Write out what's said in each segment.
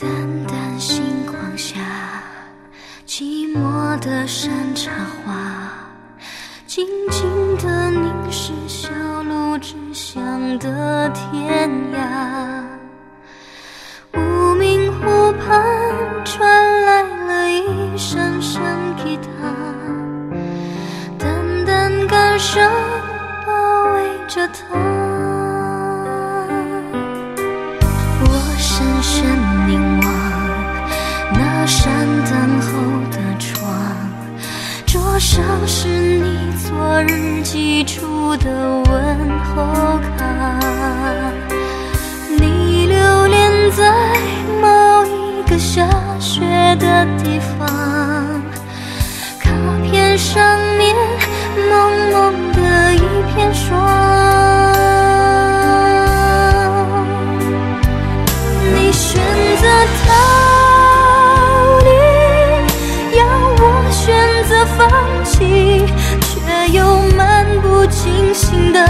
淡淡星光下寂寞的山茶花。是你昨日寄出的问候卡。你留恋在某一个下雪的地方，卡片上面蒙蒙的一片霜。心的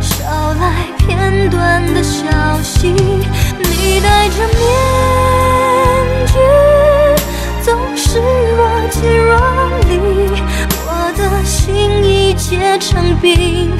捎来片段的消息。你戴着面具，总是若即若离，我的心已结成冰，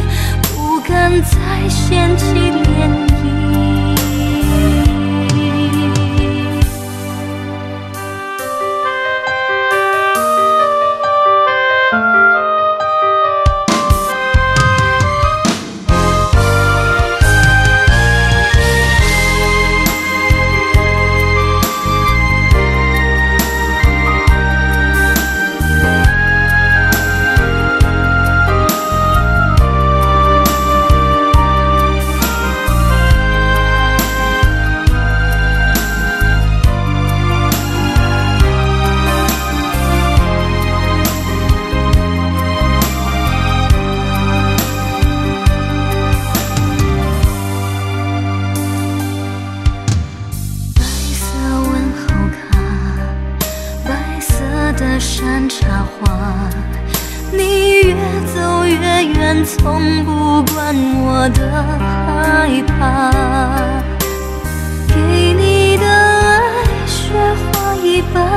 山茶花，你越走越远，从不管我的害怕。给你的爱，雪花一般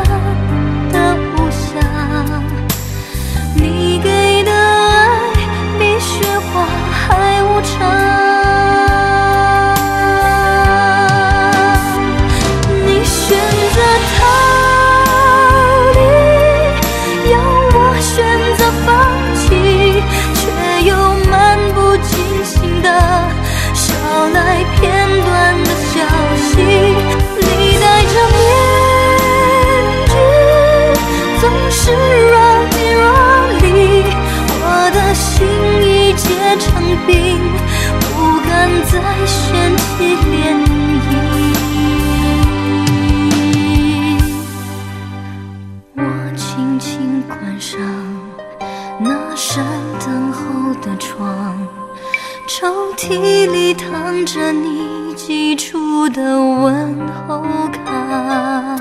抽屉里躺着你寄出的问候卡，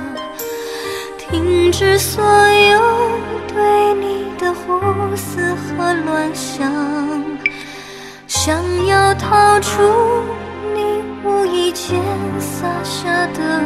停止所有对你的胡思和乱想，想要逃出你无意间洒下的